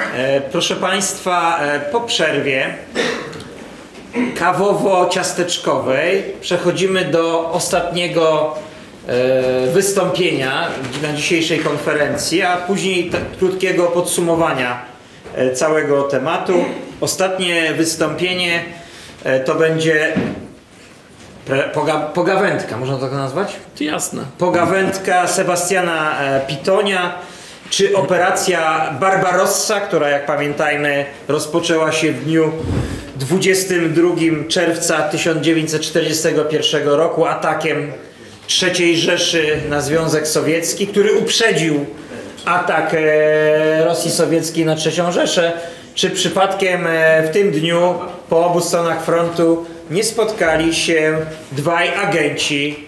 E, Proszę Państwa, e, po przerwie kawowo-ciasteczkowej przechodzimy do ostatniego e, wystąpienia na dzisiejszej konferencji, a później krótkiego podsumowania całego tematu. Ostatnie wystąpienie to będzie poga- pogawędka, można tak nazwać? Jasne. pogawędka Sebastiana Pitonia, czy operacja Barbarossa, która jak pamiętajmy rozpoczęła się w dniu 22 czerwca 1941 roku atakiem III Rzeszy na Związek Sowiecki, który uprzedził atak Rosji Sowieckiej na III Rzeszę, czy przypadkiem e, w tym dniu po obu stronach frontu nie spotkali się dwaj agenci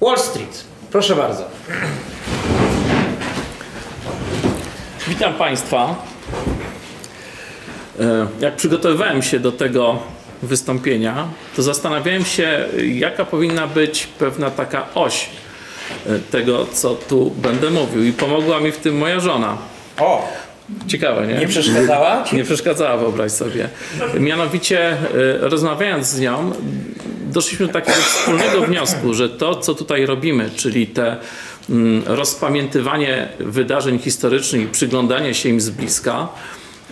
Wall Street. Proszę bardzo. Witam Państwa. E, Jak przygotowywałem się do tego wystąpienia, to zastanawiałem się, jaka powinna być pewna taka oś e, tego, co tu będę mówił. I pomogła mi w tym moja żona. O, Ciekawe, nie? nie przeszkadzała? Nie przeszkadzała, wyobraź sobie. Mianowicie, e, rozmawiając z nią, doszliśmy do takiego wspólnego wniosku, że to, co tutaj robimy, czyli te rozpamiętywanie wydarzeń historycznych i przyglądanie się im z bliska,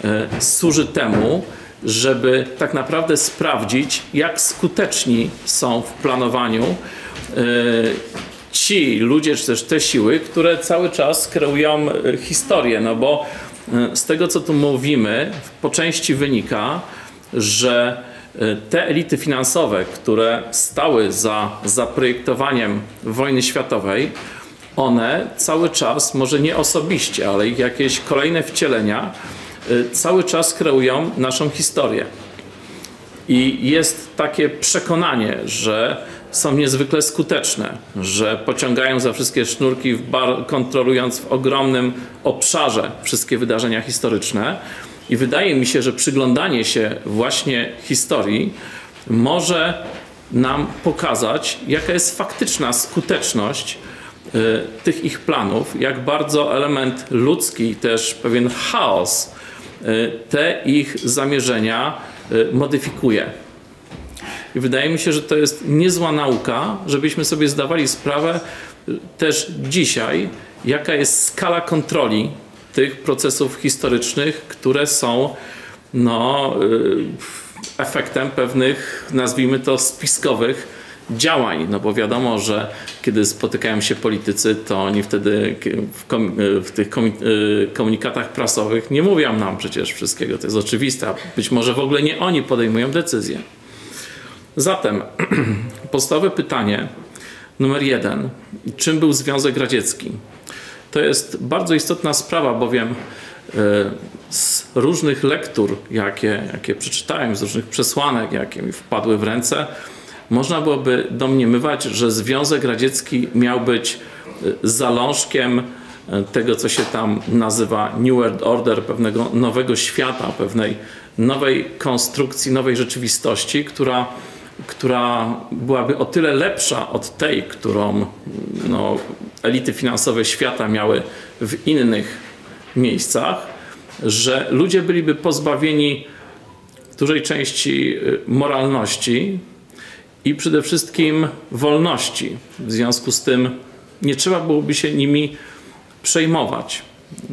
e, służy temu, żeby tak naprawdę sprawdzić, jak skuteczni są w planowaniu e, ci ludzie, czy też te siły, które cały czas kreują e, historię, no bo z tego, co tu mówimy, po części wynika, że te elity finansowe, które stały za zaprojektowaniem wojny światowej, one cały czas, może nie osobiście, ale ich jakieś kolejne wcielenia, e, cały czas kreują naszą historię. I jest takie przekonanie, że są niezwykle skuteczne, że pociągają za wszystkie sznurki, kontrolując w ogromnym obszarze wszystkie wydarzenia historyczne. I wydaje mi się, że przyglądanie się właśnie historii może nam pokazać, jaka jest faktyczna skuteczność y, tych ich planów, jak bardzo element ludzki, też pewien chaos y, te ich zamierzenia y, modyfikuje. I wydaje mi się, że to jest niezła nauka, żebyśmy sobie zdawali sprawę y, też dzisiaj, jaka jest skala kontroli tych procesów historycznych, które są no, y, efektem pewnych, nazwijmy to, spiskowych działań. No bo wiadomo, że kiedy spotykają się politycy, to oni wtedy w, kom, w tych y, komunikatach prasowych nie mówią nam przecież wszystkiego. To jest oczywiste. Być może w ogóle nie oni podejmują decyzje. Zatem podstawowe pytanie numer jeden. Czym był Związek Radziecki? To jest bardzo istotna sprawa, bowiem e, z różnych lektur, jakie, jakie przeczytałem, z różnych przesłanek, jakie mi wpadły w ręce, można byłoby domniemywać, że Związek Radziecki miał być e, zalążkiem e, tego, co się tam nazywa New World Order, pewnego nowego świata, pewnej nowej konstrukcji, nowej rzeczywistości, która która byłaby o tyle lepsza od tej, którą no, elity finansowe świata miały w innych miejscach, że ludzie byliby pozbawieni dużej części y, moralności i przede wszystkim wolności. W związku z tym nie trzeba byłoby się nimi przejmować.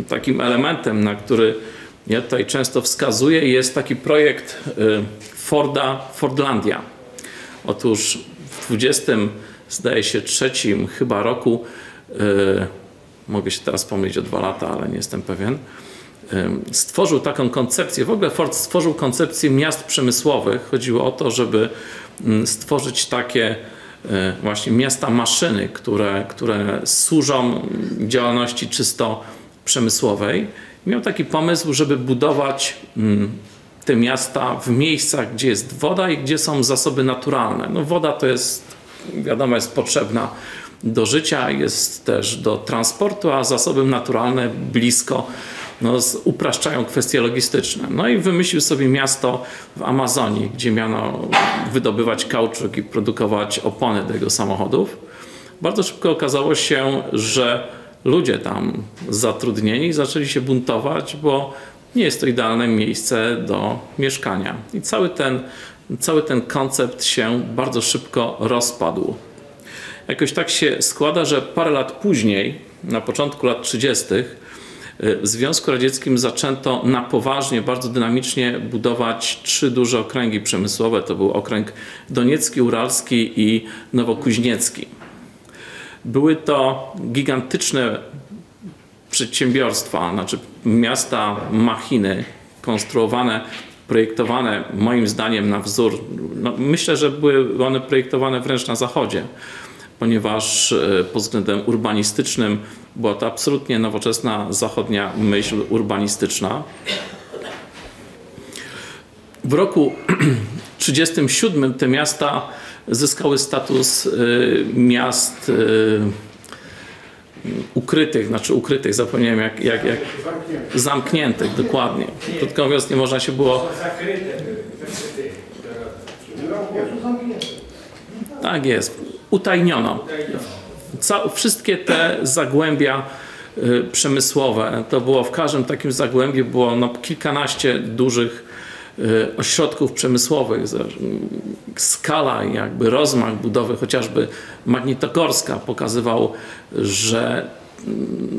Takim elementem, na który ja tutaj często wskazuję, jest taki projekt y, Forda Fordlandia. Otóż w 20, zdaje się, trzecim chyba roku, yy, mogę się teraz pomylić o dwa lata, ale nie jestem pewien, yy, stworzył taką koncepcję, w ogóle Ford stworzył koncepcję miast przemysłowych. Chodziło o to, żeby stworzyć takie właśnie miasta maszyny, które, które służą działalności czysto przemysłowej. Miał taki pomysł, żeby budować te miasta w miejscach, gdzie jest woda i gdzie są zasoby naturalne. No woda to jest, wiadomo, jest potrzebna do życia, jest też do transportu, a zasoby naturalne blisko no, upraszczają kwestie logistyczne. No i wymyślił sobie miasto w Amazonii, gdzie miano wydobywać kauczuk i produkować opony do jego samochodów. Bardzo szybko okazało się, że ludzie tam zatrudnieni zaczęli się buntować, bo nie jest to idealne miejsce do mieszkania. I cały ten, cały ten koncept się bardzo szybko rozpadł. Jakoś tak się składa, że parę lat później, na początku lat 30., w Związku Radzieckim zaczęto na poważnie, bardzo dynamicznie budować trzy duże okręgi przemysłowe. To był okręg doniecki, uralski i nowokuźniecki. Były to gigantyczne przedsiębiorstwa, znaczy miasta, machiny konstruowane, projektowane moim zdaniem na wzór, no myślę, że były one projektowane wręcz na zachodzie, ponieważ e, pod względem urbanistycznym była to absolutnie nowoczesna zachodnia myśl urbanistyczna. W roku 1937 te miasta zyskały status y, miast y, ukrytych, znaczy ukrytych, zapomniałem jak, jak, jak zamkniętych, dokładnie. Krótko mówiąc, nie można się było... Tak jest, utajniono. Ca wszystkie te zagłębia y, przemysłowe, to było w każdym takim zagłębiu było no, kilkanaście dużych Y, ośrodków przemysłowych, skala jakby rozmach budowy chociażby Magnitogorska pokazywał, że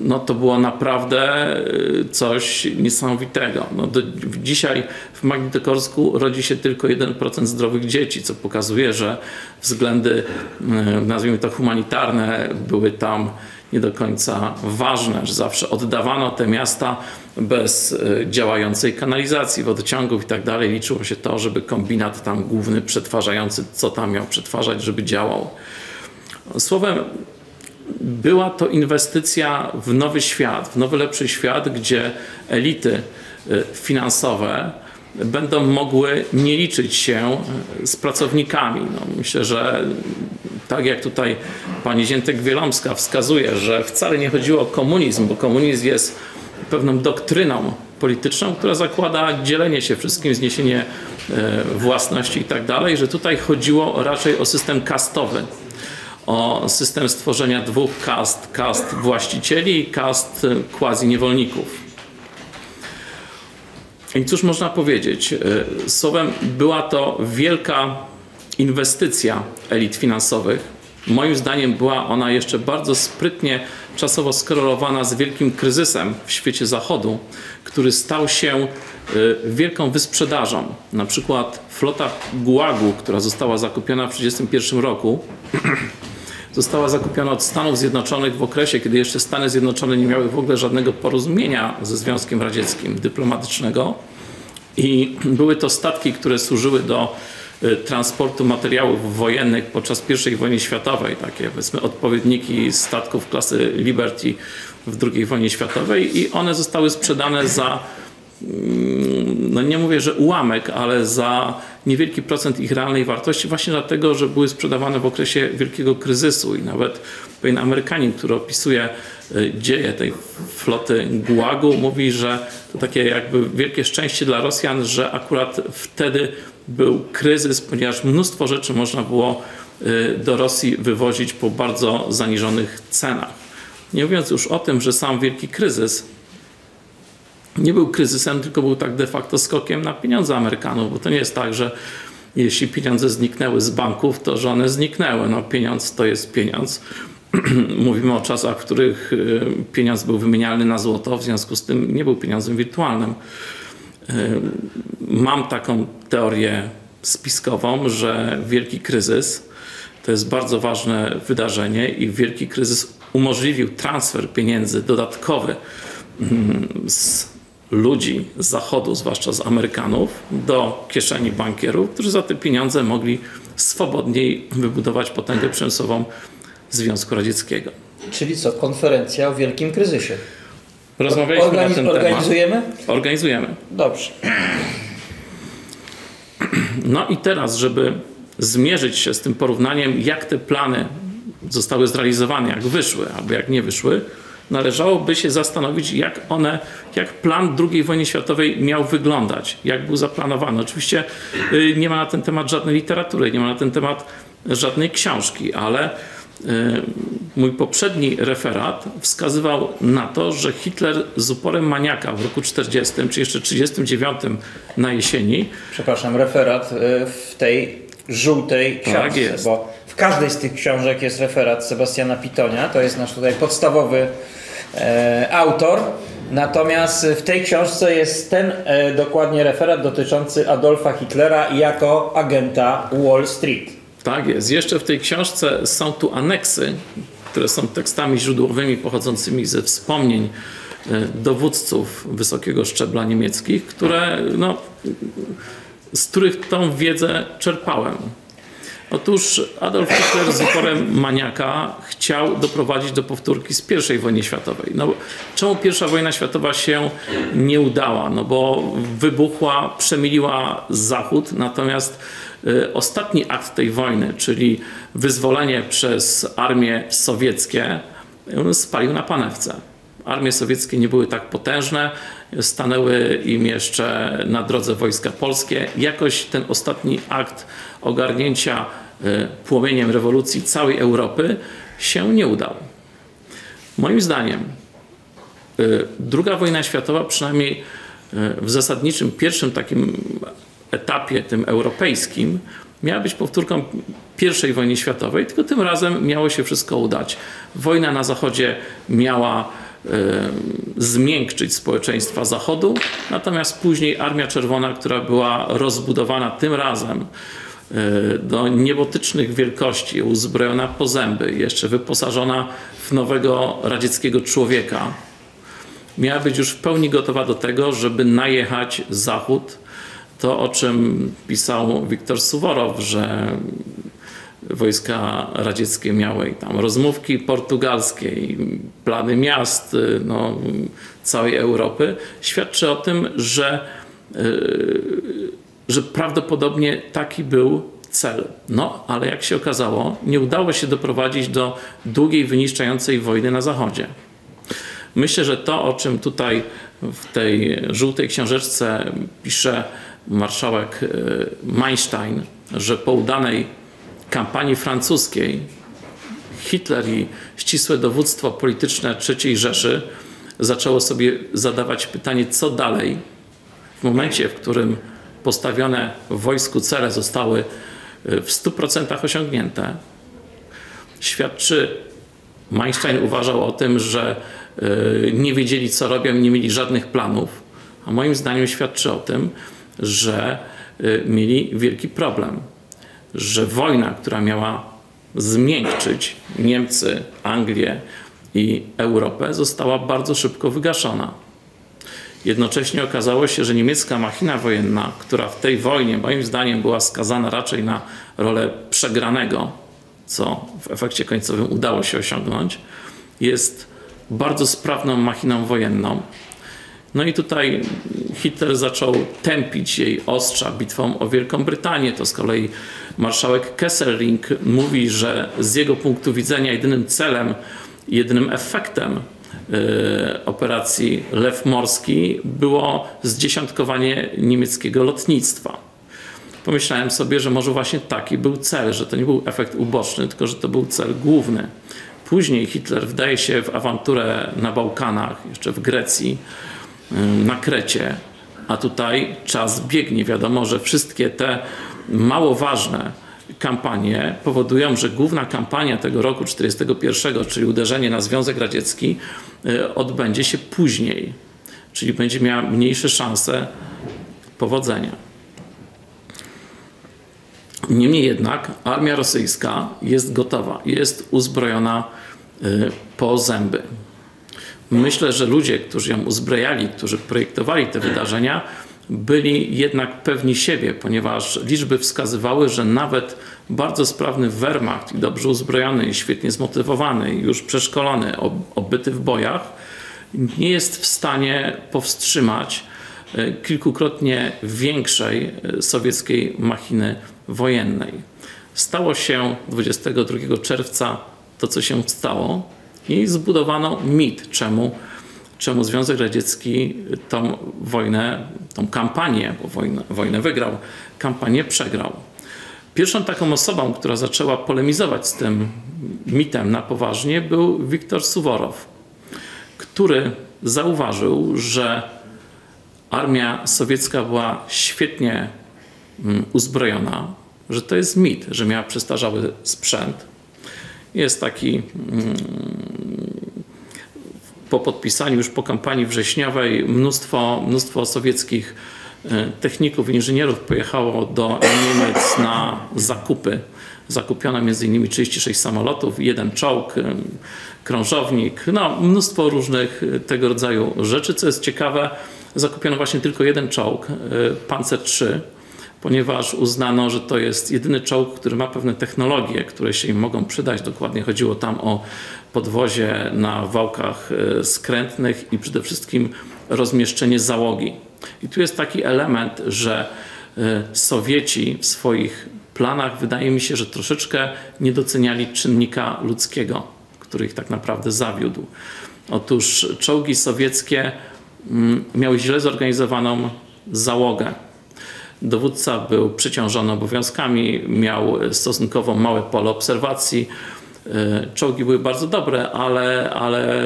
no to było naprawdę y, coś niesamowitego. No do, dzisiaj w Magnitogorsku rodzi się tylko 1% zdrowych dzieci, co pokazuje, że względy, y, nazwijmy to humanitarne, były tam nie do końca ważne, że zawsze oddawano te miasta bez e, działającej kanalizacji, wodociągów i tak dalej. Liczyło się to, żeby kombinat tam główny przetwarzający, co tam miał przetwarzać, żeby działał. Słowem, była to inwestycja w nowy świat, w nowy, lepszy świat, gdzie elity e, finansowe będą mogły nie liczyć się z pracownikami. No, myślę, że tak jak tutaj pani Ziętek-Wielomska wskazuje, że wcale nie chodziło o komunizm, bo komunizm jest pewną doktryną polityczną, która zakłada dzielenie się wszystkim, zniesienie e, własności i tak dalej, że tutaj chodziło raczej o system kastowy, o system stworzenia dwóch kast, kast właścicieli i kast quasi-niewolników. I cóż można powiedzieć? E, słowem, była to wielka inwestycja elit finansowych. Moim zdaniem była ona jeszcze bardzo sprytnie czasowo skorelowana z wielkim kryzysem w świecie zachodu, który stał się e, wielką wysprzedażą. Na przykład flota Gułagu, która została zakupiona w 1931 roku, została zakupiona od Stanów Zjednoczonych w okresie, kiedy jeszcze Stany Zjednoczone nie miały w ogóle żadnego porozumienia ze Związkiem Radzieckim dyplomatycznego. I były to statki, które służyły do y, transportu materiałów wojennych podczas I wojny światowej, takie powiedzmy odpowiedniki statków klasy Liberty w II wojnie światowej i one zostały sprzedane za no nie mówię, że ułamek, ale za niewielki procent ich realnej wartości, właśnie dlatego, że były sprzedawane w okresie wielkiego kryzysu i nawet pewien Amerykanin, który opisuje y, dzieje tej floty Gułagu, mówi, że to takie jakby wielkie szczęście dla Rosjan, że akurat wtedy był kryzys, ponieważ mnóstwo rzeczy można było y, do Rosji wywozić po bardzo zaniżonych cenach. Nie mówiąc już o tym, że sam wielki kryzys nie był kryzysem, tylko był tak de facto skokiem na pieniądze Amerykanów, bo to nie jest tak, że jeśli pieniądze zniknęły z banków, to że one zniknęły. No, pieniądz to jest pieniądz. Mówimy o czasach, w których y, pieniądz był wymienialny na złoto, w związku z tym nie był pieniądzem wirtualnym. Y, mam taką teorię spiskową, że wielki kryzys to jest bardzo ważne wydarzenie i wielki kryzys umożliwił transfer pieniędzy dodatkowy mm, z ludzi z Zachodu, zwłaszcza z Amerykanów, do kieszeni bankierów, którzy za te pieniądze mogli swobodniej wybudować potęgę przemysłową Związku Radzieckiego. Czyli co, konferencja o wielkim kryzysie? Rozmawialiśmy Organiz- na ten organizujemy? temat. Organizujemy? Dobrze. No i teraz, żeby zmierzyć się z tym porównaniem, jak te plany zostały zrealizowane, jak wyszły, albo jak nie wyszły, należałoby się zastanowić, jak one, jak plan II wojny światowej miał wyglądać, jak był zaplanowany. Oczywiście y, nie ma na ten temat żadnej literatury, nie ma na ten temat żadnej książki, ale mój poprzedni referat wskazywał na to, że Hitler z uporem maniaka w roku 40 czy jeszcze 39 na jesieni. Przepraszam, referat y, w tej żółtej książce, tak jest. bo w każdej z tych książek jest referat Sebastiana Pitonia, to jest nasz tutaj podstawowy autor. Natomiast w tej książce jest ten e, dokładnie referat dotyczący Adolfa Hitlera jako agenta Wall Street. Tak jest. Jeszcze w tej książce są tu aneksy, które są tekstami źródłowymi pochodzącymi ze wspomnień e, dowódców wysokiego szczebla niemieckich, które, no, z których tą wiedzę czerpałem. Otóż Adolf Hitler z uporem maniaka chciał doprowadzić do powtórki z I wojny światowej. No, czemu I wojna światowa się nie udała? No bo wybuchła, przemiliła Zachód, natomiast y, ostatni akt tej wojny, czyli wyzwolenie przez armie sowieckie, spalił na panewce. Armie sowieckie nie były tak potężne, stanęły im jeszcze na drodze wojska polskie. Jakoś ten ostatni akt ogarnięcia e, płomieniem rewolucji całej Europy się nie udał. Moim zdaniem e, druga wojna światowa, przynajmniej e, w zasadniczym pierwszym takim etapie, tym europejskim, miała być powtórką I wojny światowej, tylko tym razem miało się wszystko udać. Wojna na Zachodzie miała zmiękczyć społeczeństwa Zachodu, natomiast później Armia Czerwona, która była rozbudowana tym razem e, do niebotycznych wielkości, uzbrojona po zęby, jeszcze wyposażona w nowego radzieckiego człowieka, miała być już w pełni gotowa do tego, żeby najechać Zachód. To, o czym pisał Wiktor Suworow, że wojska radzieckie miały tam rozmówki portugalskie i plany miast y, no, całej Europy, świadczy o tym, że, y, że prawdopodobnie taki był cel. No, ale jak się okazało, nie udało się doprowadzić do długiej, wyniszczającej wojny na Zachodzie. Myślę, że to, o czym tutaj w tej żółtej książeczce pisze marszałek y, Meinstein, że po udanej kampanii francuskiej Hitler i ścisłe dowództwo polityczne III Rzeszy zaczęło sobie zadawać pytanie, co dalej w momencie, w którym postawione w wojsku cele zostały y, w 100% osiągnięte. Świadczy, Meinstein uważał o tym, że y, nie wiedzieli, co robią, nie mieli żadnych planów, a moim zdaniem świadczy o tym, że y, mieli wielki problem że wojna, która miała zmiękczyć Niemcy, Anglię i Europę, została bardzo szybko wygaszona. Jednocześnie okazało się, że niemiecka machina wojenna, która w tej wojnie moim zdaniem była skazana raczej na rolę przegranego, co w efekcie końcowym udało się osiągnąć, jest bardzo sprawną machiną wojenną, no i tutaj Hitler zaczął tępić jej ostrza bitwą o Wielką Brytanię. To z kolei marszałek Kesselring mówi, że z jego punktu widzenia jedynym celem, jedynym efektem operacji Lew Morski było zdziesiątkowanie niemieckiego lotnictwa. Pomyślałem sobie, że może właśnie taki był cel, że to nie był efekt uboczny, tylko że to był cel główny. Później Hitler wdaje się w awanturę na Bałkanach, jeszcze w Grecji, na Krecie, a tutaj czas biegnie. Wiadomo, że wszystkie te mało ważne kampanie powodują, że główna kampania tego roku 1941, czyli uderzenie na Związek Radziecki, y, odbędzie się później, czyli będzie miała mniejsze szanse powodzenia. Niemniej jednak armia rosyjska jest gotowa, jest uzbrojona y, po zęby. Myślę, że ludzie, którzy ją uzbrajali, którzy projektowali te wydarzenia, byli jednak pewni siebie, ponieważ liczby wskazywały, że nawet bardzo sprawny Wehrmacht, dobrze uzbrojony, świetnie zmotywowany, już przeszkolony, obyty w bojach, nie jest w stanie powstrzymać e, kilkukrotnie większej e, sowieckiej machiny wojennej. Stało się 22 czerwca to, co się stało i zbudowano mit, czemu, czemu Związek Radziecki tą wojnę, tą kampanię, bo wojnę, wojnę wygrał, kampanię przegrał. Pierwszą taką osobą, która zaczęła polemizować z tym mitem na poważnie, był Wiktor Suworow, który zauważył, że armia sowiecka była świetnie mm, uzbrojona, że to jest mit, że miała przestarzały sprzęt. Jest taki mm, po podpisaniu, już po kampanii wrześniowej, mnóstwo, mnóstwo sowieckich e, techników, inżynierów pojechało do Niemiec na zakupy. Zakupiono m.in. 36 samolotów, jeden czołg, e, krążownik, no mnóstwo różnych e, tego rodzaju rzeczy. Co jest ciekawe, zakupiono właśnie tylko jeden czołg, Panzer III, ponieważ uznano, że to jest jedyny czołg, który ma pewne technologie, które się im mogą przydać. Dokładnie chodziło tam o podwozie na wałkach e, skrętnych i przede wszystkim rozmieszczenie załogi. I tu jest taki element, że e, Sowieci w swoich planach wydaje mi się, że troszeczkę nie doceniali czynnika ludzkiego, który ich tak naprawdę zawiódł. Otóż czołgi sowieckie mm, miały źle zorganizowaną załogę. Dowódca był przeciążony obowiązkami, miał stosunkowo małe pole obserwacji, E, czołgi były bardzo dobre, ale, ale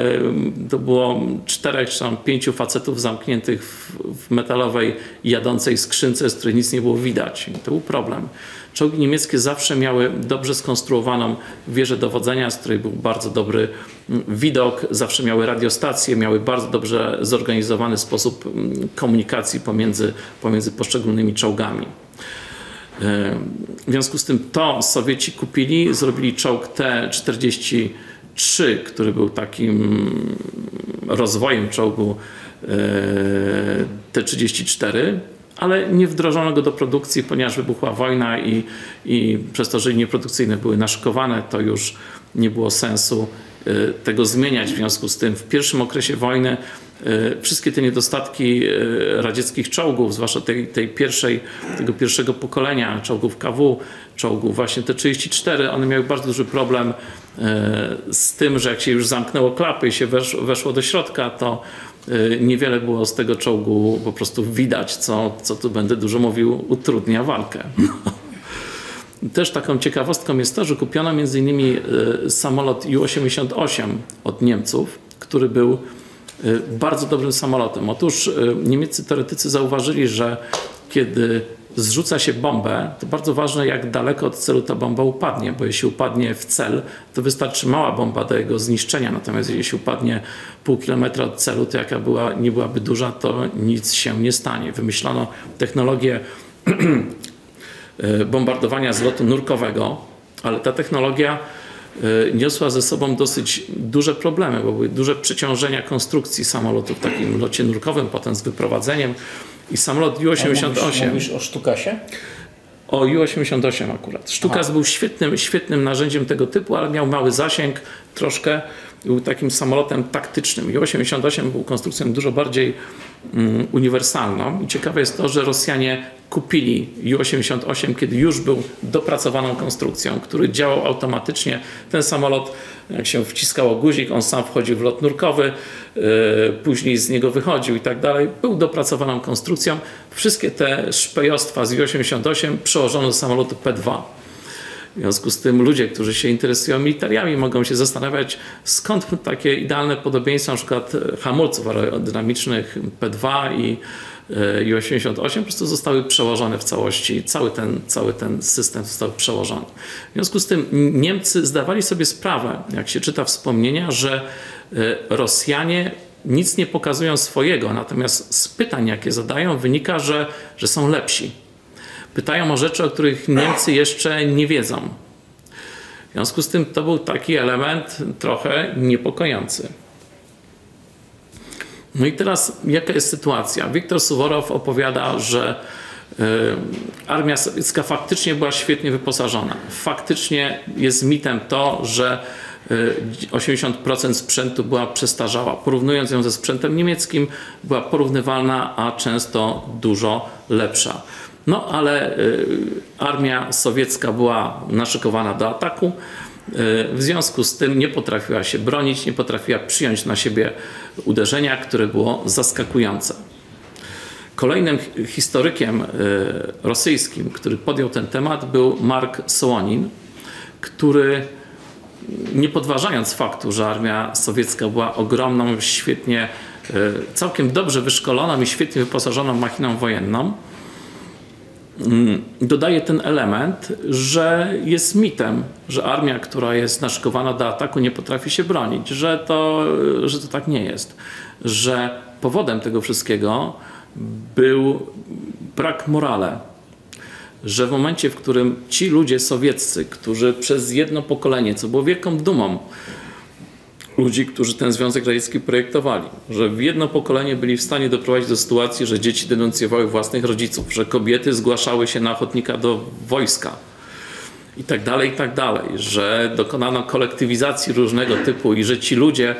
to było czterech czy tam pięciu facetów zamkniętych w, w metalowej jadącej skrzynce, z której nic nie było widać. I to był problem. Czołgi niemieckie zawsze miały dobrze skonstruowaną wieżę dowodzenia, z której był bardzo dobry mm, widok, zawsze miały radiostacje, miały bardzo dobrze zorganizowany sposób mm, komunikacji pomiędzy, pomiędzy poszczególnymi czołgami. W związku z tym to Sowieci kupili, zrobili czołg T-43, który był takim rozwojem czołgu e, T-34, ale nie wdrożono go do produkcji, ponieważ wybuchła wojna i, i przez to, że linie produkcyjne były naszykowane, to już nie było sensu e, tego zmieniać. W związku z tym w pierwszym okresie wojny E, wszystkie te niedostatki e, radzieckich czołgów, zwłaszcza tej, tej pierwszej, tego pierwszego pokolenia czołgów KW, czołgów właśnie te 34, one miały bardzo duży problem z tym, że jak się już zamknęło klapy i się weszło, weszło do środka, to niewiele było z tego czołgu po prostu widać, co, co tu będę dużo mówił, utrudnia walkę. Też taką ciekawostką jest to, że kupiono m.in. samolot Ju-88 od Niemców, który był Y, bardzo dobrym samolotem. Otóż y, niemieccy teoretycy zauważyli, że kiedy zrzuca się bombę, to bardzo ważne, jak daleko od celu ta bomba upadnie, bo jeśli upadnie w cel, to wystarczy mała bomba do jego zniszczenia, natomiast jeśli upadnie pół kilometra od celu, to jaka była, nie byłaby duża, to nic się nie stanie. Wymyślono technologię y, bombardowania z lotu nurkowego, ale ta technologia E, niosła ze sobą dosyć duże problemy, bo były duże przeciążenia konstrukcji samolotu w takim locie nurkowym, potem z wyprowadzeniem. I samolot Ju-88. Mówisz, mówisz o Sztukasie? O Ju-88 akurat. Sztukas Aha. był świetnym, świetnym narzędziem tego typu, ale miał mały zasięg, troszkę był takim samolotem taktycznym. Ju-88 był konstrukcją dużo bardziej um, uniwersalną i ciekawe jest to, że Rosjanie kupili Ju-88, kiedy już był dopracowaną konstrukcją, który działał automatycznie. Ten samolot, jak się wciskało guzik, on sam wchodził w lot nurkowy, yy, później z niego wychodził i tak dalej. Był dopracowaną konstrukcją. Wszystkie te szpejostwa z Ju-88 przełożono do samolotu P-2. W związku z tym ludzie, którzy się interesują militariami, mogą się zastanawiać, skąd takie idealne podobieństwa, na przykład hamulców aerodynamicznych P2 i i-88 po prostu zostały przełożone w całości, cały ten, cały ten system został przełożony. W związku z tym Niemcy zdawali sobie sprawę, jak się czyta wspomnienia, że e, Rosjanie nic nie pokazują swojego, natomiast z pytań, jakie zadają, wynika, że, że są lepsi. Pytają o rzeczy, o których Niemcy jeszcze nie wiedzą. W związku z tym to był taki element trochę niepokojący. No i teraz jaka jest sytuacja? Wiktor Suworow opowiada, że y, armia sowiecka faktycznie była świetnie wyposażona. Faktycznie jest mitem to, że 80% y, sprzętu była przestarzała. Porównując ją ze sprzętem niemieckim, była porównywalna, a często dużo lepsza. No ale y, armia sowiecka była naszykowana do ataku. W związku z tym nie potrafiła się bronić, nie potrafiła przyjąć na siebie uderzenia, które było zaskakujące. Kolejnym historykiem e, rosyjskim, który podjął ten temat, był Mark Sołonin, który nie podważając faktu, że armia sowiecka była ogromną, świetnie, całkiem dobrze wyszkoloną i świetnie wyposażoną machiną wojenną, dodaje ten element, że jest mitem, że armia, która jest naszykowana do ataku, nie potrafi się bronić, że to, że to tak nie jest, że powodem tego wszystkiego był brak morale. Że w momencie, w którym ci ludzie sowieccy, którzy przez jedno pokolenie, co było wielką dumą ludzi, którzy ten Związek Radziecki projektowali, że w jedno pokolenie byli w stanie doprowadzić do sytuacji, że dzieci denuncjowały własnych rodziców, że kobiety zgłaszały się na ochotnika do wojska i tak dalej, i tak dalej, że dokonano kolektywizacji różnego typu i że ci ludzie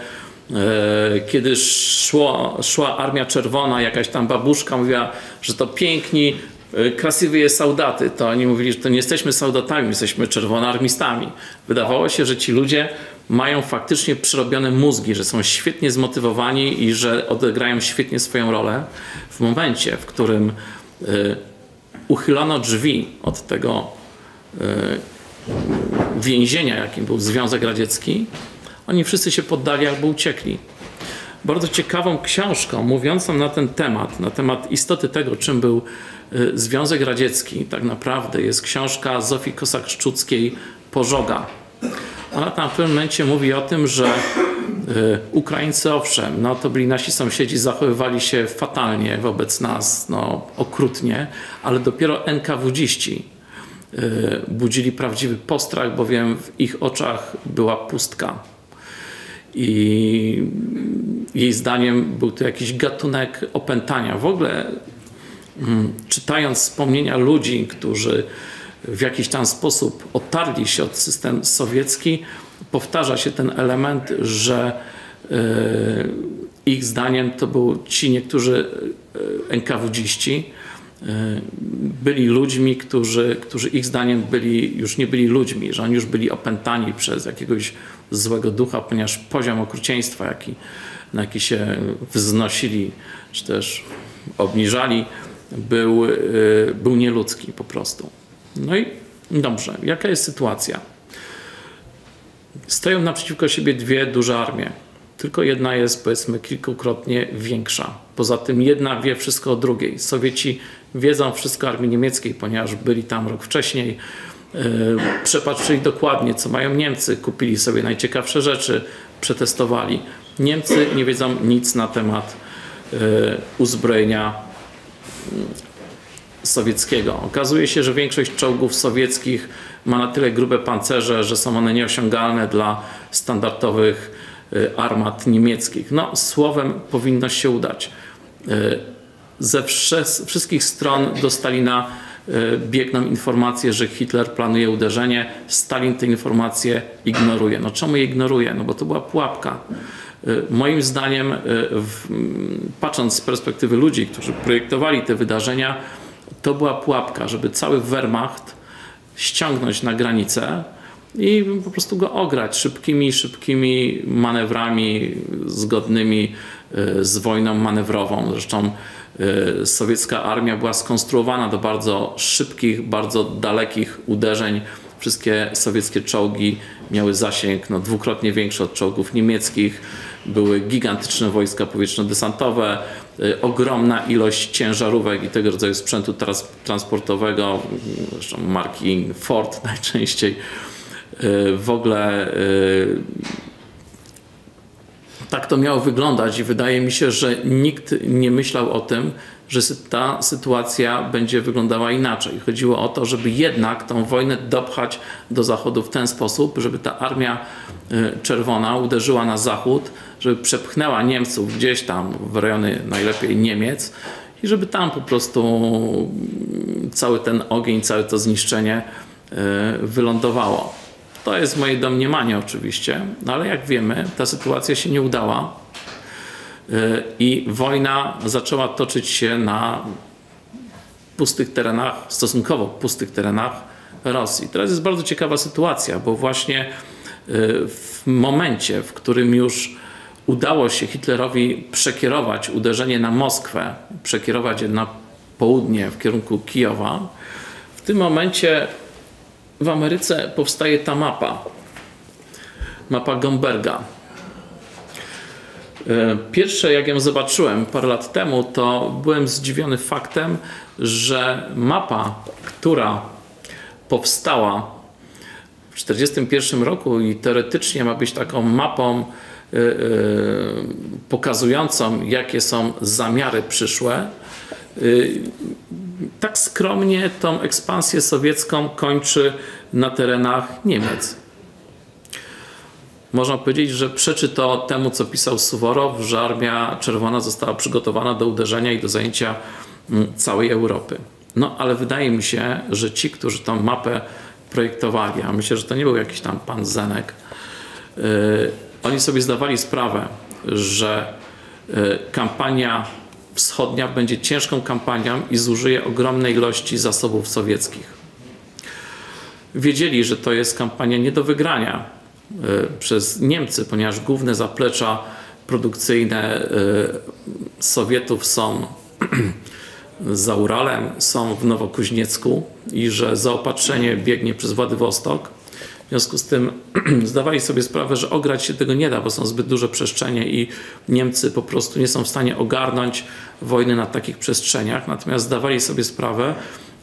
E, kiedy szło, szła Armia Czerwona, jakaś tam babuszka mówiła, że to piękni, e, krasywie soldaty, to oni mówili, że to nie jesteśmy soldatami, jesteśmy czerwonoarmistami. Wydawało się, że ci ludzie mają faktycznie przerobione mózgi, że są świetnie zmotywowani i że odegrają świetnie swoją rolę. W momencie, w którym e, uchylono drzwi od tego więzienia, jakim był Związek Radziecki, oni wszyscy się poddali albo uciekli. Bardzo ciekawą książką mówiącą na ten temat, na temat istoty tego, czym był y, Związek Radziecki, tak naprawdę jest książka Zofii Kosak-Szczuckiej Pożoga. Ona tam w pewnym momencie mówi o tym, że y, Ukraińcy owszem, no to byli nasi sąsiedzi, zachowywali się fatalnie wobec nas, no okrutnie, ale dopiero NKWdziści y, budzili prawdziwy postrach, bowiem w ich oczach była pustka i jej zdaniem był to jakiś gatunek opętania. W ogóle mm, czytając wspomnienia ludzi, którzy w jakiś tam sposób otarli się od systemu sowiecki, powtarza się ten element, że e, ich zdaniem to byli ci niektórzy e, NKWdziści, e, byli ludźmi, którzy, którzy ich zdaniem byli, już nie byli ludźmi, że oni już byli opętani przez jakiegoś złego ducha, ponieważ poziom okrucieństwa, jaki, na jaki się wznosili, czy też obniżali, był, był nieludzki po prostu. No i dobrze, jaka jest sytuacja? Stoją naprzeciwko siebie dwie duże armie. Tylko jedna jest, powiedzmy, kilkukrotnie większa. Poza tym jedna wie wszystko o drugiej. Sowieci wiedzą wszystko o armii niemieckiej, ponieważ byli tam rok wcześniej E, przepatrzyli dokładnie, co mają Niemcy, kupili sobie najciekawsze rzeczy, przetestowali. Niemcy nie wiedzą nic na temat e, uzbrojenia sowieckiego. Okazuje się, że większość czołgów sowieckich ma na tyle grube pancerze, że są one nieosiągalne dla standardowych e, armat niemieckich. No, słowem powinno się udać. Ze wszystkich stron dostali na E, biegną informacje, że Hitler planuje uderzenie, Stalin te informacje ignoruje. No czemu je ignoruje? No bo to była pułapka. Moim zdaniem, patrząc z perspektywy ludzi, którzy projektowali te wydarzenia, to była pułapka, żeby cały Wehrmacht ściągnąć na granicę i po prostu go ograć szybkimi, szybkimi manewrami zgodnymi z wojną manewrową. Zresztą Y, sowiecka armia była skonstruowana do bardzo szybkich, bardzo dalekich uderzeń. Wszystkie sowieckie czołgi miały zasięg no, dwukrotnie większy od czołgów niemieckich. Były gigantyczne wojska powietrzno-desantowe, y, ogromna ilość ciężarówek i tego rodzaju sprzętu transportowego, zresztą marki Ford najczęściej. Y, w ogóle tak to miało wyglądać i wydaje mi się, że nikt nie myślał o tym, że ta sytuacja będzie wyglądała inaczej. Chodziło o to, żeby jednak tą wojnę dopchać do Zachodu w ten sposób, żeby ta armia y, czerwona uderzyła na Zachód, żeby przepchnęła Niemców gdzieś tam w rejony najlepiej Niemiec i żeby tam po prostu cały ten ogień, całe to zniszczenie y, wylądowało. To jest moje domniemanie oczywiście, no ale jak wiemy, ta sytuacja się nie udała y, i wojna zaczęła toczyć się na pustych terenach, stosunkowo pustych terenach Rosji. Teraz jest bardzo ciekawa sytuacja, bo właśnie y, w momencie, w którym już udało się Hitlerowi przekierować uderzenie na Moskwę, przekierować je na południe w kierunku Kijowa, w tym momencie w Ameryce powstaje ta mapa. Mapa Gomberga. E, pierwsze, jak ją zobaczyłem parę lat temu, to byłem zdziwiony faktem, że mapa, która powstała w 1941 roku i teoretycznie ma być taką mapą yy, yy, pokazującą, jakie są zamiary przyszłe, tak skromnie tą ekspansję sowiecką kończy na terenach Niemiec. Można powiedzieć, że przeczy to temu, co pisał Suworow, że Armia Czerwona została przygotowana do uderzenia i do zajęcia mm, całej Europy. No ale wydaje mi się, że ci, którzy tą mapę projektowali, a myślę, że to nie był jakiś tam pan Zenek, yy, oni sobie zdawali sprawę, że yy, kampania wschodnia będzie ciężką kampanią i zużyje ogromnej ilości zasobów sowieckich. Wiedzieli, że to jest kampania nie do wygrania yy, przez Niemcy, ponieważ główne zaplecza produkcyjne Sowietów są za Uralem, są w Nowokuźniecku i że zaopatrzenie biegnie przez Władywostok. W związku z tym zdawali sobie sprawę, że ograć się tego nie da, bo są zbyt duże przestrzenie i Niemcy po prostu nie są w stanie ogarnąć wojny na takich przestrzeniach. Natomiast zdawali sobie sprawę,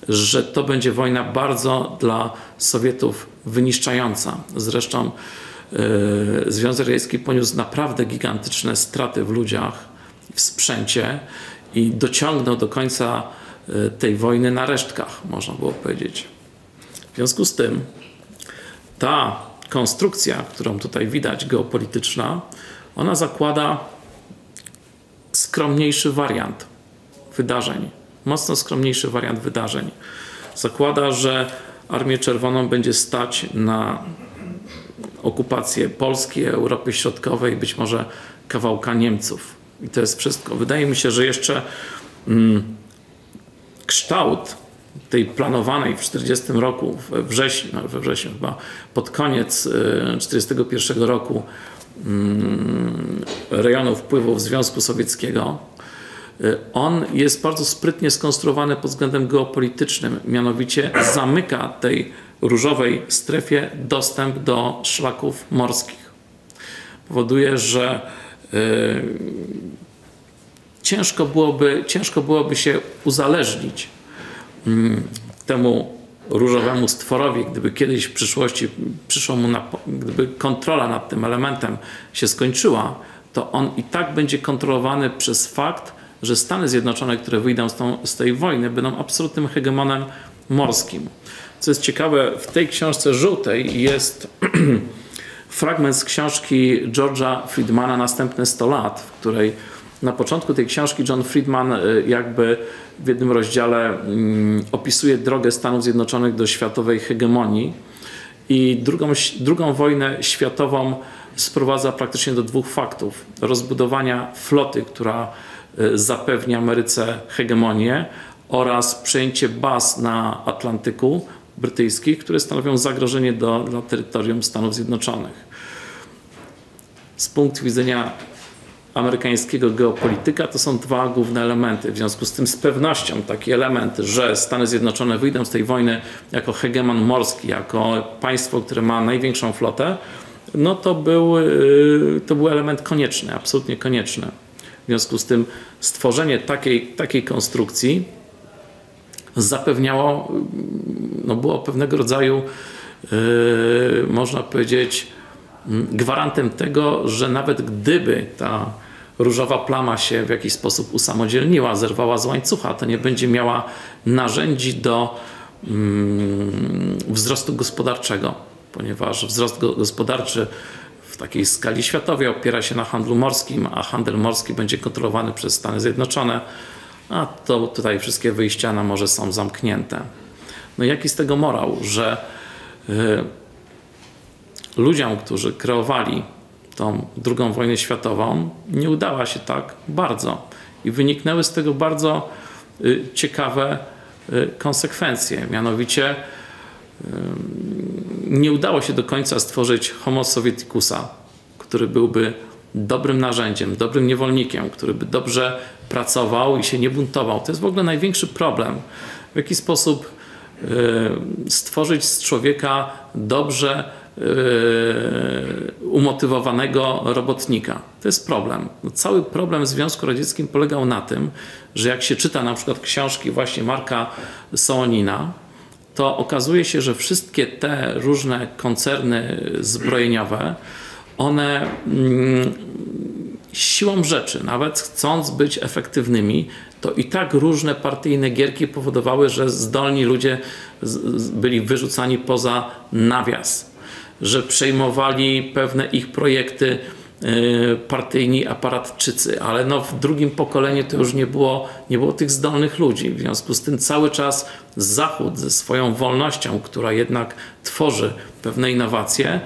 że to będzie wojna bardzo dla Sowietów wyniszczająca. Zresztą yy, Związek Radziecki poniósł naprawdę gigantyczne straty w ludziach, w sprzęcie i dociągnął do końca e, tej wojny na resztkach, można było powiedzieć. W związku z tym ta konstrukcja, którą tutaj widać, geopolityczna, ona zakłada skromniejszy wariant wydarzeń, mocno skromniejszy wariant wydarzeń. Zakłada, że Armię Czerwoną będzie stać na okupację Polski, Europy Środkowej, być może kawałka Niemców. I to jest wszystko. Wydaje mi się, że jeszcze mm, kształt tej planowanej w 40 roku, we wrześniu, we wrześniu chyba, pod koniec 41 y, roku mm, rejonu wpływów Związku Sowieckiego, y, on jest bardzo sprytnie skonstruowany pod względem geopolitycznym, mianowicie zamyka tej różowej strefie dostęp do szlaków morskich. Powoduje, że y, ciężko byłoby, ciężko byłoby się uzależnić temu różowemu stworowi, gdyby kiedyś w przyszłości przyszło mu, na, gdyby kontrola nad tym elementem się skończyła, to on i tak będzie kontrolowany przez fakt, że Stany Zjednoczone, które wyjdą z, tą, z tej wojny, będą absolutnym hegemonem morskim. Co jest ciekawe, w tej książce żółtej jest fragment z książki George'a Friedmana Następne 100 lat, w której na początku tej książki John Friedman y, jakby w jednym rozdziale mm, opisuje drogę Stanów Zjednoczonych do światowej hegemonii i drugą, drugą wojnę światową sprowadza praktycznie do dwóch faktów. Rozbudowania floty, która y, zapewni Ameryce hegemonię oraz przejęcie baz na Atlantyku brytyjskich, które stanowią zagrożenie do, dla terytorium Stanów Zjednoczonych. Z punktu widzenia amerykańskiego geopolityka to są dwa główne elementy. W związku z tym z pewnością taki element, że Stany Zjednoczone wyjdą z tej wojny jako hegemon morski, jako państwo, które ma największą flotę, no to był, y, to był element konieczny, absolutnie konieczny. W związku z tym stworzenie takiej, takiej konstrukcji zapewniało, no było pewnego rodzaju, yy, można powiedzieć, gwarantem tego, że nawet gdyby ta różowa plama się w jakiś sposób usamodzielniła, zerwała z łańcucha, to nie będzie miała narzędzi do mm, wzrostu gospodarczego, ponieważ wzrost gospodarczy w takiej skali światowej opiera się na handlu morskim, a handel morski będzie kontrolowany przez Stany Zjednoczone, a to tutaj wszystkie wyjścia na morze są zamknięte. No jaki z tego morał, że y, ludziom, którzy kreowali tą II wojnę światową, nie udała się tak bardzo. I wyniknęły z tego bardzo y, ciekawe y, konsekwencje. Mianowicie y, nie udało się do końca stworzyć Homo Sovieticusa, który byłby dobrym narzędziem, dobrym niewolnikiem, który by dobrze pracował i się nie buntował. To jest w ogóle największy problem. W jaki sposób stworzyć z człowieka dobrze umotywowanego robotnika. To jest problem. No, cały problem w Związku Radzieckim polegał na tym, że jak się czyta na przykład książki właśnie Marka Sołonina, to okazuje się, że wszystkie te różne koncerny zbrojeniowe, one mm, siłą rzeczy, nawet chcąc być efektywnymi, to i tak różne partyjne gierki powodowały, że zdolni ludzie byli wyrzucani poza nawias, że przejmowali pewne ich projekty y, partyjni aparatczycy, ale no w drugim pokoleniu to już nie było, nie było tych zdolnych ludzi. W związku z tym cały czas Zachód ze swoją wolnością, która jednak tworzy pewne innowacje,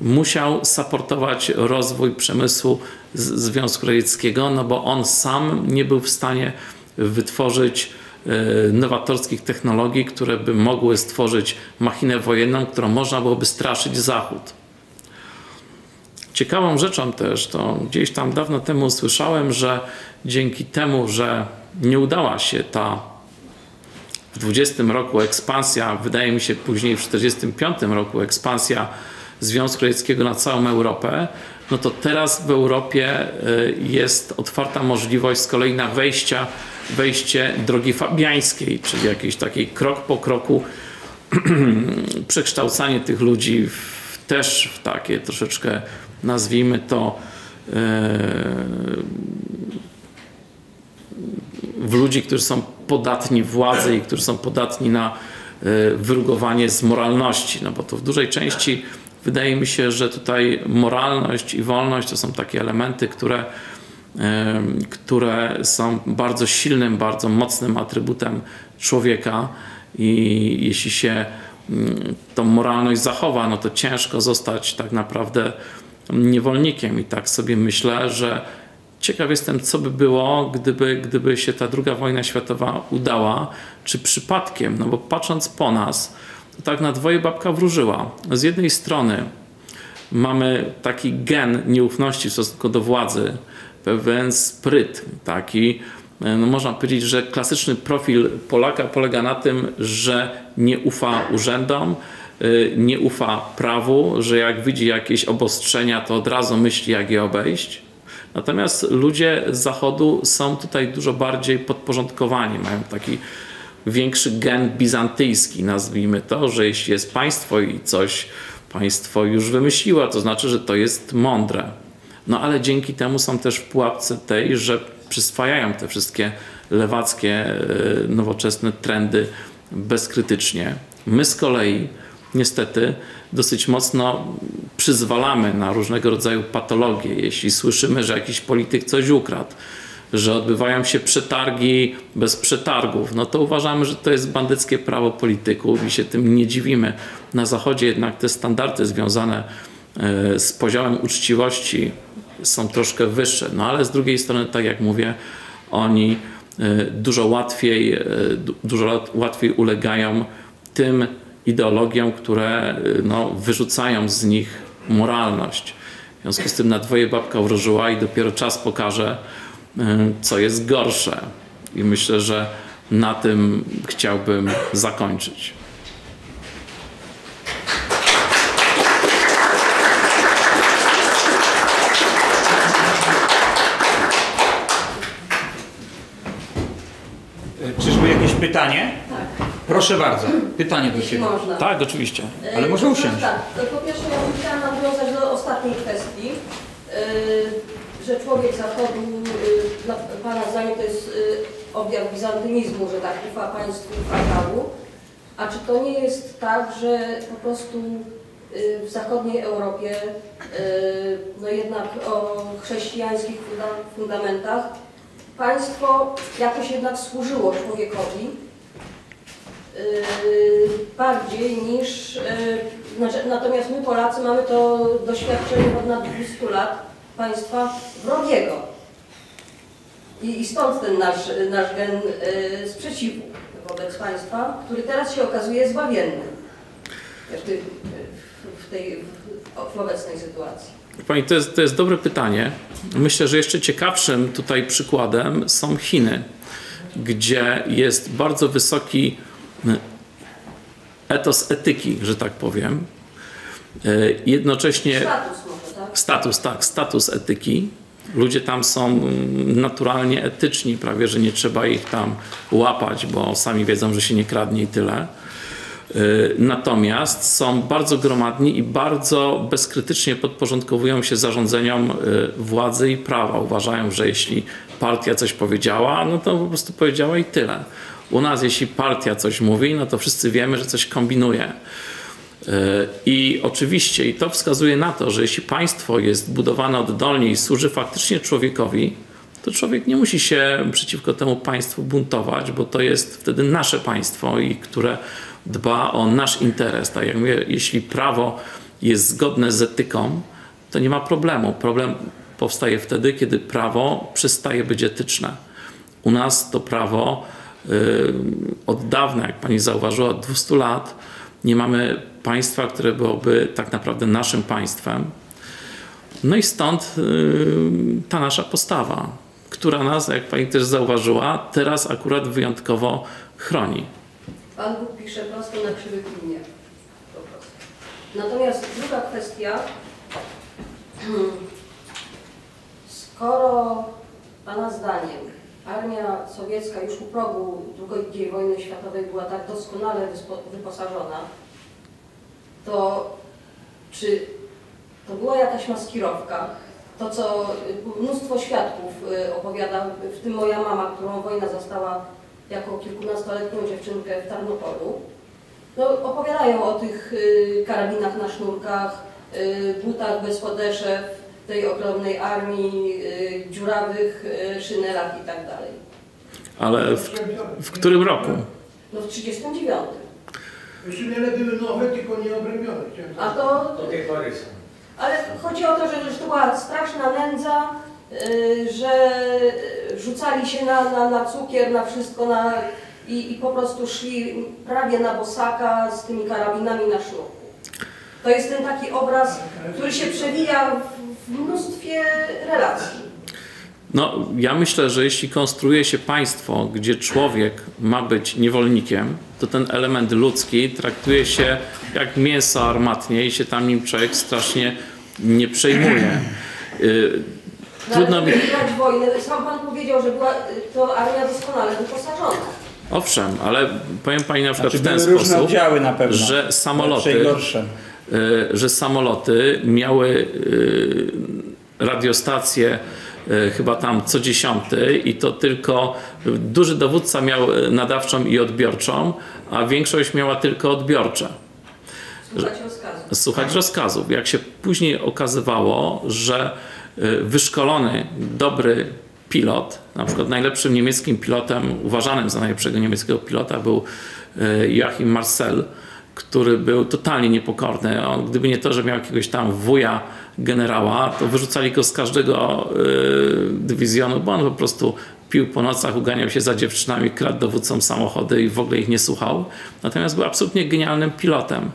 musiał saportować rozwój przemysłu Związku Radzieckiego, no bo on sam nie był w stanie wytworzyć e, nowatorskich technologii, które by mogły stworzyć machinę wojenną, którą można byłoby straszyć Zachód. Ciekawą rzeczą też, to gdzieś tam dawno temu usłyszałem, że dzięki temu, że nie udała się ta w 20 roku ekspansja, wydaje mi się później w 45 roku ekspansja Związku Radzieckiego na całą Europę, no to teraz w Europie y, jest otwarta możliwość z kolei na wejścia, wejście drogi fabiańskiej, czyli jakiejś takiej krok po kroku przekształcanie tych ludzi w, też w takie troszeczkę, nazwijmy to, y, w ludzi, którzy są podatni władzy i którzy są podatni na y, wyrugowanie z moralności, no bo to w dużej części Wydaje mi się, że tutaj moralność i wolność to są takie elementy, które, które są bardzo silnym, bardzo mocnym atrybutem człowieka i jeśli się tą moralność zachowa, no to ciężko zostać tak naprawdę niewolnikiem. I tak sobie myślę, że ciekaw jestem, co by było, gdyby, gdyby się ta druga wojna światowa udała, czy przypadkiem, no bo patrząc po nas, tak na dwoje babka wróżyła. Z jednej strony mamy taki gen nieufności w stosunku do władzy, pewien spryt, taki, no można powiedzieć, że klasyczny profil Polaka polega na tym, że nie ufa urzędom, y, nie ufa prawu, że jak widzi jakieś obostrzenia, to od razu myśli, jak je obejść. Natomiast ludzie z zachodu są tutaj dużo bardziej podporządkowani, mają taki większy gen bizantyjski, nazwijmy to, że jeśli jest państwo i coś państwo już wymyśliło, to znaczy, że to jest mądre. No ale dzięki temu są też w pułapce tej, że przyswajają te wszystkie lewackie, e, nowoczesne trendy bezkrytycznie. My z kolei niestety dosyć mocno przyzwalamy na różnego rodzaju patologie. Jeśli słyszymy, że jakiś polityk coś ukradł, że odbywają się przetargi bez przetargów, no to uważamy, że to jest bandyckie prawo polityków i się tym nie dziwimy. Na Zachodzie jednak te standardy związane z poziomem uczciwości są troszkę wyższe, no ale z drugiej strony, tak jak mówię, oni e, dużo łatwiej, e, dużo łatwiej ulegają tym ideologiom, które no, wyrzucają z nich moralność. W związku z tym na dwoje babka wróżyła i dopiero czas pokaże, co jest gorsze. I myślę, że na tym chciałbym zakończyć. Czyżby jakieś pytanie? Tak. Proszę bardzo, pytanie do Ciebie. Można. Tak, oczywiście. Ale może E, usiąść. Tak, to po pierwsze ja bym chciała nawiązać do ostatniej kwestii. E, że człowiek zachodu, y, dla Pana zdaniem to jest objaw bizantynizmu, że tak ufa państwu prawu. A czy to nie jest tak, że po prostu w zachodniej Europie, no jednak o chrześcijańskich fundamentach, państwo jakoś jednak służyło człowiekowi bardziej niż, znaczy, natomiast my Polacy mamy to doświadczenie od ponad 200 lat, państwa wrogiego. I, i stąd ten nasz, nasz gen y, sprzeciwu wobec państwa, który teraz się okazuje zbawienny w tej, w tej w obecnej sytuacji. Pani, to jest, to jest dobre pytanie. Myślę, że jeszcze ciekawszym tutaj przykładem są Chiny, gdzie jest bardzo wysoki etos etyki, że tak powiem. E, Jednocześnie Status może, tak? status, tak, status etyki. Ludzie tam są naturalnie etyczni, prawie że nie trzeba ich tam łapać, bo sami wiedzą, że się nie kradnie i tyle. Y, Natomiast są bardzo gromadni i bardzo bezkrytycznie podporządkowują się zarządzeniom władzy i prawa. Uważają, że jeśli partia coś powiedziała, no to po prostu powiedziała i tyle. U nas, jeśli partia coś mówi, no to wszyscy wiemy, że coś kombinuje. Y, I oczywiście, i to wskazuje na to, że jeśli państwo jest budowane oddolnie i służy faktycznie człowiekowi, to człowiek nie musi się przeciwko temu państwu buntować, bo to jest wtedy nasze państwo, i które dba o nasz interes. Tak jak mówię, jeśli prawo jest zgodne z etyką, to nie ma problemu. Problem powstaje wtedy, kiedy prawo przestaje być etyczne. U nas to prawo od dawna, jak pani zauważyła, od 200 lat nie mamy państwa, które byłoby tak naprawdę naszym państwem. No i stąd ta nasza postawa, która nas, jak pani też zauważyła, teraz akurat wyjątkowo chroni. Pan Bóg pisze prosto na krzywych liniach. Po prostu. Natomiast druga kwestia. Skoro Pana zdaniem armia sowiecka już u progu II wojny światowej była tak doskonale wyposażona, to czy to była jakaś maskirowka? To, co mnóstwo świadków y, opowiada, w tym moja mama, którą wojna zastała jako kilkunastoletnią dziewczynkę w Tarnopolu. No, opowiadają o tych y, karabinach na sznurkach, y, butach bez podeszew, tej ogromnej armii, y, dziurawych y, szynelach i tak dalej. Ale w, w którym roku? No w 39. Szynele były nowe, tylko nie obrębione. A to, Do tej pory są. ale chodzi o to, że, że to była straszna nędza, y, że rzucali się na, na, na cukier, na wszystko, na, i, i po prostu szli prawie na bosaka z tymi karabinami na sznurku. To jest ten taki obraz, który się przewija w, w mnóstwie relacji. No, ja myślę, że jeśli konstruuje się państwo, gdzie człowiek ma być niewolnikiem, to ten element ludzki traktuje się jak mięso armatnie i się tam nim człowiek strasznie nie przejmuje. Y, Trudno Nawet mi. wojnę, sam Pan powiedział, że była to armia doskonale wyposażona. Owszem, ale powiem pani na przykład Znaczy, w ten sposób, oddziały na pewno. że samoloty, że samoloty miały y, radiostację y, chyba tam co dziesiąty i to tylko duży dowódca miał nadawczą i odbiorczą, a większość miała tylko odbiorcze. Słuchać rozkazu. słuchać rozkazów. Jak się później okazywało, że wyszkolony, dobry pilot, na przykład najlepszym niemieckim pilotem, uważanym za najlepszego niemieckiego pilota był Joachim Marcel, który był totalnie niepokorny. On, gdyby nie to, że miał jakiegoś tam wuja generała, to wyrzucali go z każdego y, dywizjonu, bo on po prostu pił po nocach, uganiał się za dziewczynami, kradł dowódcom samochody i w ogóle ich nie słuchał. Natomiast był absolutnie genialnym pilotem.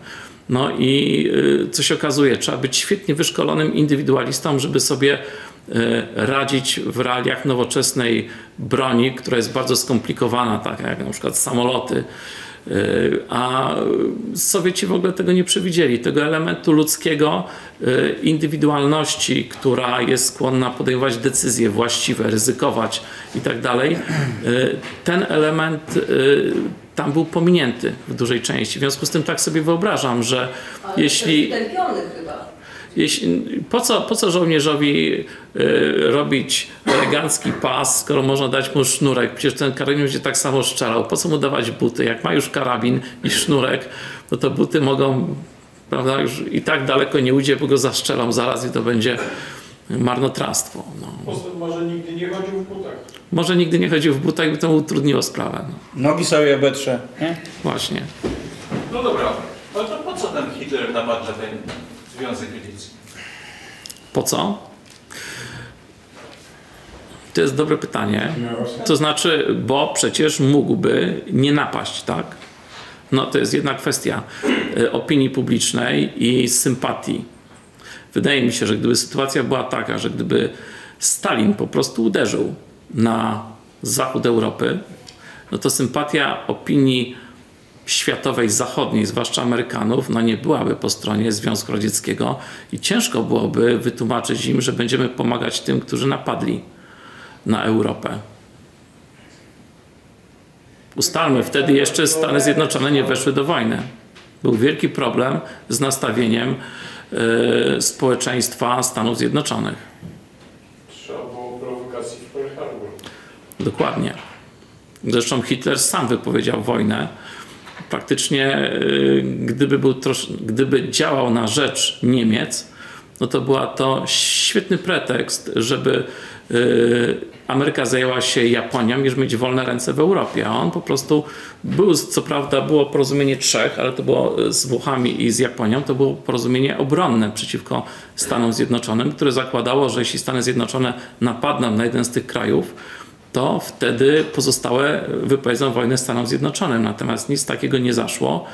No i y, co się okazuje, trzeba być świetnie wyszkolonym indywidualistą, żeby sobie y, radzić w realiach nowoczesnej broni, która jest bardzo skomplikowana, tak jak na przykład samoloty. Y, A Sowieci w ogóle tego nie przewidzieli, tego elementu ludzkiego, y, indywidualności, która jest skłonna podejmować decyzje właściwe, ryzykować i tak dalej. Y, Ten element tam był pominięty w dużej części. W związku z tym tak sobie wyobrażam, że Ale jeśli, chyba. Jeśli po, co, po co żołnierzowi y, robić elegancki pas, skoro można dać mu sznurek? Przecież ten karabin będzie tak samo strzelał. Po co mu dawać buty? Jak ma już karabin i sznurek, no to buty mogą, prawda, już i tak daleko nie ujdzie, bo go zaszczelą zaraz i to będzie marnotrawstwo. No. Może nigdy nie chodził w butach. Może nigdy nie chodził w butach, by to mu utrudniło sprawę. No. Nogi sobie obetrze. Nie? Właśnie. No dobra, ale to po co ten Hitler napadł na ten Związek Radziecki? Po co? To jest dobre pytanie. To znaczy, bo przecież mógłby nie napaść, tak? No to jest jedna kwestia y, opinii publicznej i sympatii. Wydaje mi się, że gdyby sytuacja była taka, że gdyby Stalin po prostu uderzył na zachód Europy, no to sympatia opinii światowej, zachodniej, zwłaszcza Amerykanów, no nie byłaby po stronie Związku Radzieckiego i ciężko byłoby wytłumaczyć im, że będziemy pomagać tym, którzy napadli na Europę. Ustalmy, wtedy jeszcze Stany Zjednoczone nie weszły do wojny. Był wielki problem z nastawieniem e, społeczeństwa Stanów Zjednoczonych. Trzeba było prowokacji w Pearl Harbor. Dokładnie. Zresztą Hitler sam wypowiedział wojnę. Praktycznie, y, gdyby, był trosz, gdyby działał na rzecz Niemiec, no to była to świetny pretekst, żeby y, Ameryka zajęła się Japonią, niż mieć wolne ręce w Europie. A on po prostu był, co prawda było porozumienie trzech, ale to było z Włochami i z Japonią, to było porozumienie obronne przeciwko Stanom Zjednoczonym, które zakładało, że jeśli Stany Zjednoczone napadną na jeden z tych krajów, to wtedy pozostałe wypowiedzą wojnę Stanom Zjednoczonym. Natomiast nic takiego nie zaszło,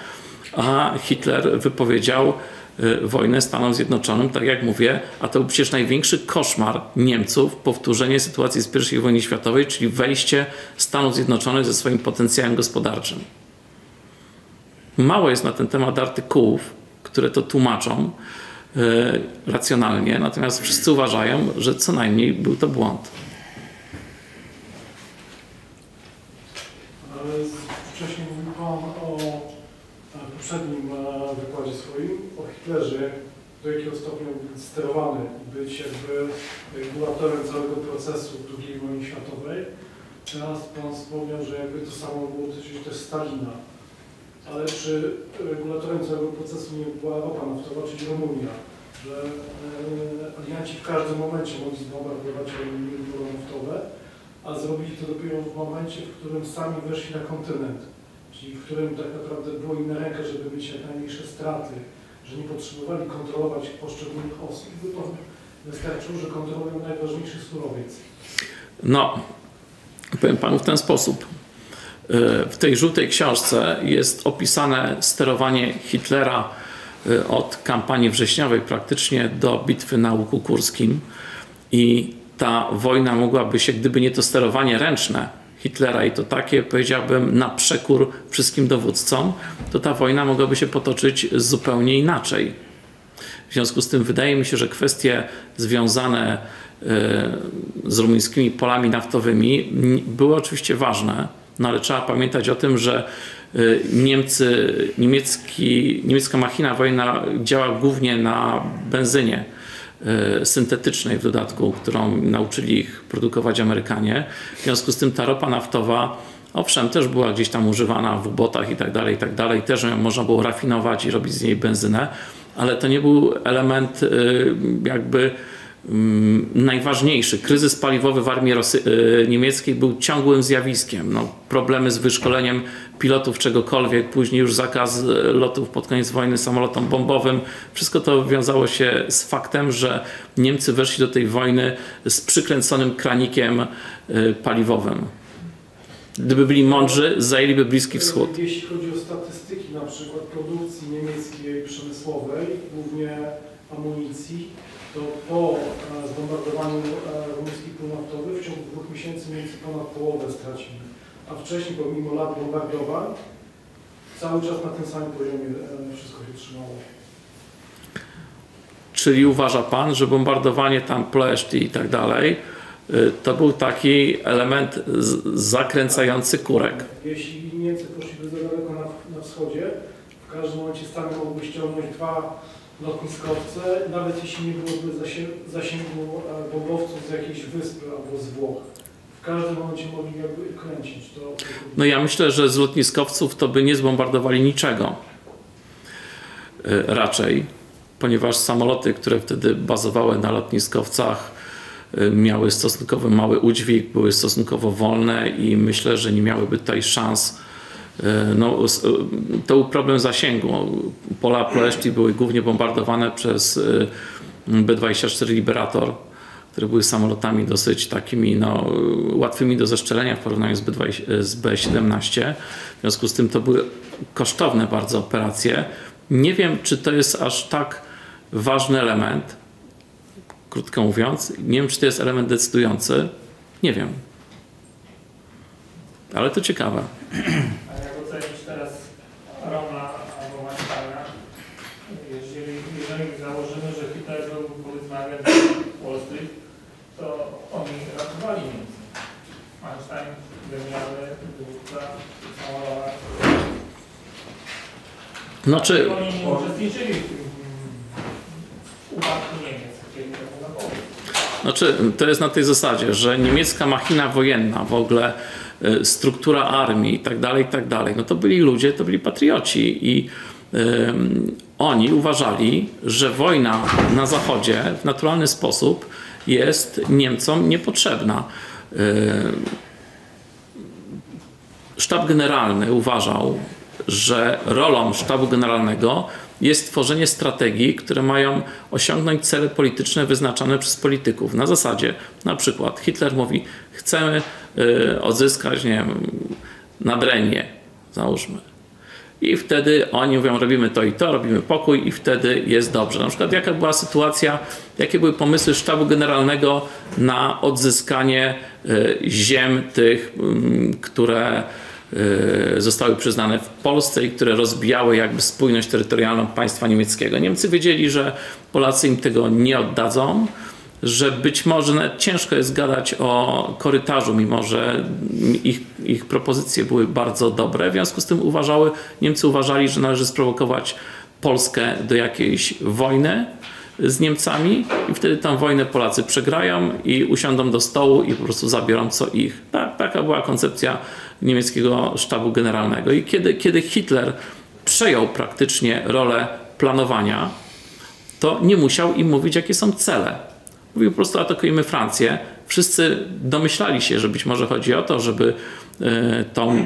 a Hitler wypowiedział y, wojnę Stanom Zjednoczonym, tak jak mówię, a to był przecież największy koszmar Niemców, powtórzenie sytuacji z I wojny światowej, czyli wejście Stanów Zjednoczonych ze swoim potencjałem gospodarczym. Mało jest na ten temat artykułów, które to tłumaczą y, racjonalnie, natomiast wszyscy uważają, że co najmniej był to błąd. Ale z- wcześniej mówił Pan o e, poprzednim e, wykładzie swoim, Hitlerze, do jakiego stopnia był sterowany, być jakby regulatorem całego procesu II wojny światowej. Teraz Pan wspomniał, że jakby to samo było dotyczyć też Stalina. Ale czy regulatorem całego procesu nie była ropa naftowa, czyli Rumunia? Że e, alianci w każdym momencie mogli zbombardować rurą naftowe, a zrobili to dopiero w momencie, w którym sami weszli na kontynent, czyli w którym tak naprawdę było im na rękę, żeby mieć jak najmniejsze straty, że nie potrzebowali kontrolować poszczególnych osób, to wystarczyło, że kontrolują najważniejszy surowiec. No, powiem panu w ten sposób. Y, W tej żółtej książce jest opisane sterowanie Hitlera y, od kampanii wrześniowej praktycznie do bitwy na Łuku Kurskim. I ta wojna mogłaby się, gdyby nie to sterowanie ręczne Hitlera i to takie, powiedziałbym, na przekór wszystkim dowódcom, to ta wojna mogłaby się potoczyć zupełnie inaczej. W związku z tym wydaje mi się, że kwestie związane e, z rumuńskimi polami naftowymi były oczywiście ważne, no ale trzeba pamiętać o tym, że e, Niemcy, niemiecki, niemiecka machina wojenna działa głównie na benzynie syntetycznej w dodatku, którą nauczyli ich produkować Amerykanie. W związku z tym ta ropa naftowa Owszem, też była gdzieś tam używana w ubotach i tak dalej, i tak dalej. Też ją można było rafinować i robić z niej benzynę, ale to nie był element y, jakby najważniejszy. Kryzys paliwowy w armii Rosy- y, niemieckiej był ciągłym zjawiskiem. No, problemy z wyszkoleniem pilotów czegokolwiek, później już zakaz y, lotów pod koniec wojny samolotom bombowym. Wszystko to wiązało się z faktem, że Niemcy weszli do tej wojny z przykręconym kranikiem y, paliwowym. Gdyby byli mądrzy, zajęliby Bliski Wschód. Jeśli chodzi o statystyki na przykład produkcji niemieckiej przemysłowej, głównie amunicji, to po e, zbombardowaniu e, rumuńskich pól naftowych w ciągu dwóch miesięcy mniej więcej ponad połowę stracili. A wcześniej, pomimo lat bombardowań, cały czas na tym samym poziomie e, wszystko się trzymało. Czyli uważa pan, że bombardowanie tam Pleszty i tak dalej, y, to był taki element zakręcający kurek. Jeśli Niemcy poszliby za daleko na, na wschodzie, w każdym momencie Stany mogłyby ściągnąć dwa lotniskowce, nawet jeśli nie byłoby zasięgu e, bombowców z jakiejś wyspy albo z Włoch. W każdym momencie mogli jakby kręcić to. No ja myślę, że z lotniskowców to by nie zbombardowali niczego. Y, Raczej, ponieważ samoloty, które wtedy bazowały na lotniskowcach, y, miały stosunkowo mały udźwig, były stosunkowo wolne i myślę, że nie miałyby tutaj szans. Y, No, y, to był problem zasięgu. Pola Pleszti były głównie bombardowane przez y, B-24 Liberator, które były samolotami dosyć takimi no, łatwymi do zeszczelenia w porównaniu z, B20, z B-17. W związku z tym to były kosztowne bardzo operacje. Nie wiem, czy to jest aż tak ważny element, krótko mówiąc. Nie wiem, czy to jest element decydujący. Nie wiem. Ale to ciekawe. A jak ocenić teraz Roma albo Einsteina, jeżeli, jeżeli założymy, że Hitler był powiedzmy agentem Wall Street, to oni ratowali Niemcy. Einstein, genialny, dowódca, samolowa. Znaczy, Oni nie uczestniczyli w. Znaczy, to jest na tej zasadzie, że niemiecka machina wojenna, w ogóle y, struktura armii i tak dalej, i tak dalej, no to byli ludzie, to byli patrioci i ym, oni uważali, że wojna na Zachodzie w naturalny sposób jest Niemcom niepotrzebna. Ym, Sztab Generalny uważał, że rolą sztabu generalnego jest tworzenie strategii, które mają osiągnąć cele polityczne wyznaczane przez polityków. Na zasadzie, na przykład Hitler mówi, chcemy y, odzyskać, nie wiem, Nadrenię, załóżmy. I wtedy oni mówią, robimy to i to, robimy pokój i wtedy jest dobrze. Na przykład jaka była sytuacja, jakie były pomysły sztabu generalnego na odzyskanie y, ziem tych, mm, które y, zostały przyznane w Polsce i które rozbijały jakby spójność terytorialną państwa niemieckiego. Niemcy wiedzieli, że Polacy im tego nie oddadzą, że być może ciężko jest gadać o korytarzu, mimo że ich, ich propozycje były bardzo dobre. W związku z tym uważały, Niemcy uważali, że należy sprowokować Polskę do jakiejś wojny z Niemcami i wtedy tę wojnę Polacy przegrają i usiądą do stołu i po prostu zabiorą co ich. Tak, taka była koncepcja niemieckiego sztabu generalnego. I kiedy, kiedy Hitler przejął praktycznie rolę planowania, to nie musiał im mówić, jakie są cele. Mówił po prostu atakujemy Francję. Wszyscy domyślali się, że być może chodzi o to, żeby e, tą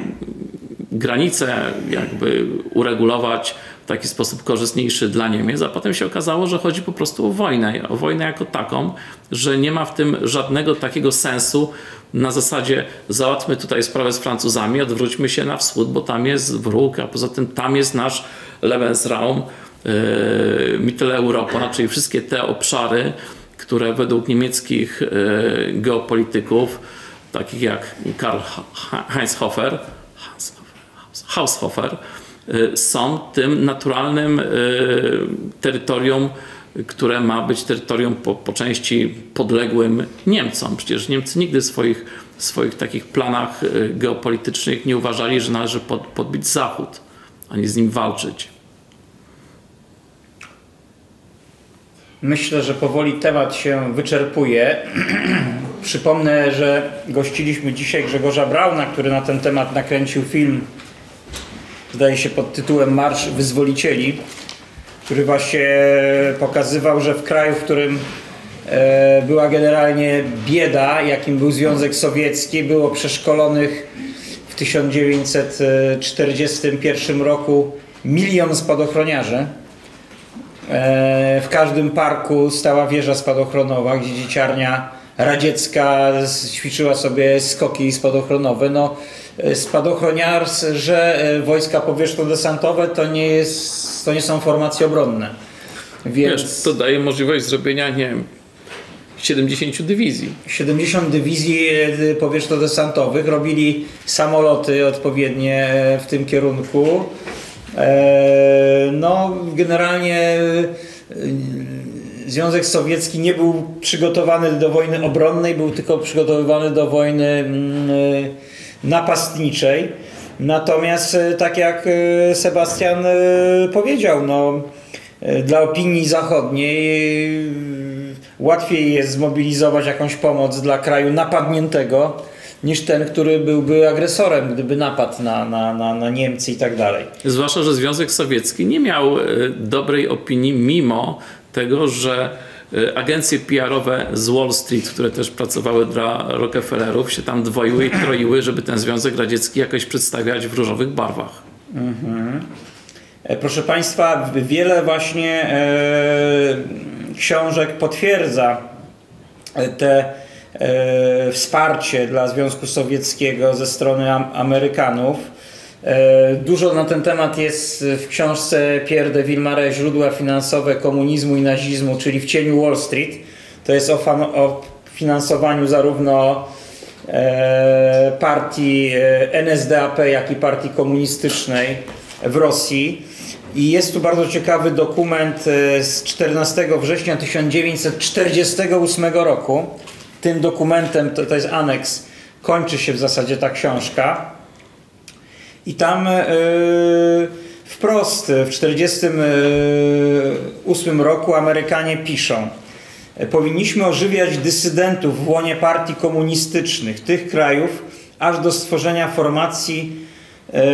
granicę jakby uregulować w taki sposób korzystniejszy dla Niemiec, a potem się okazało, że chodzi po prostu o wojnę, o wojnę jako taką, że nie ma w tym żadnego takiego sensu. Na zasadzie załatwmy tutaj sprawę z Francuzami, odwróćmy się na wschód, bo tam jest wróg, a poza tym tam jest nasz Lebensraum, yy, Mitteleuropa, czyli wszystkie te obszary, które według niemieckich yy, geopolityków, takich jak Karl Heinz Hofer, Haushofer, y, są tym naturalnym y, terytorium, które ma być terytorium po, po części podległym Niemcom. Przecież Niemcy nigdy w swoich, swoich takich planach y, geopolitycznych nie uważali, że należy pod, podbić Zachód, ani z nim walczyć. Myślę, że powoli temat się wyczerpuje. Przypomnę, że gościliśmy dzisiaj Grzegorza Brauna, który na ten temat nakręcił film, zdaje się pod tytułem Marsz Wyzwolicieli, który właśnie pokazywał, że w kraju, w którym e, była generalnie bieda, jakim był Związek Sowiecki, było przeszkolonych w 1941 roku milion spadochroniarzy. E, W każdym parku stała wieża spadochronowa, gdzie dzieciarnia radziecka ćwiczyła sobie skoki spadochronowe. No, e, spadochroniarze e, wojska powietrzno-desantowe to nie, jest, to nie są formacje obronne. Więc Wiesz, to daje możliwość zrobienia, nie wiem, 70 dywizji. 70 dywizji e, powietrzno-desantowych robili samoloty odpowiednie w tym kierunku. No, generalnie Związek Sowiecki nie był przygotowany do wojny obronnej, był tylko przygotowywany do wojny mm, napastniczej. Natomiast, e, tak jak e, Sebastian e, powiedział, no, dla opinii zachodniej łatwiej jest zmobilizować jakąś pomoc dla kraju napadniętego niż ten, który byłby agresorem, gdyby napadł na, na, na, na Niemcy i tak dalej. Zwłaszcza, że Związek Sowiecki nie miał dobrej opinii, mimo tego, że agencje PR-owe z Wall Street, które też pracowały dla Rockefellerów, się tam dwoiły i troiły, żeby ten Związek Radziecki jakoś przedstawiać w różowych barwach. E, Proszę Państwa, wiele właśnie e, książek potwierdza e, te e, wsparcie dla Związku Sowieckiego ze strony Am- Amerykanów. E, Dużo na ten temat jest w książce Pierre de Villemare Źródła finansowe komunizmu i nazizmu, czyli w cieniu Wall Street. To jest o, o finansowaniu zarówno e, partii e, NSDAP, jak i partii komunistycznej w Rosji. I jest tu bardzo ciekawy dokument e, z 14 września 1948 roku. Tym dokumentem, to, to jest aneks, kończy się w zasadzie ta książka. I tam e, wprost w 1948 roku Amerykanie piszą Powinniśmy ożywiać dysydentów w łonie partii komunistycznych tych krajów, aż do stworzenia formacji e, e,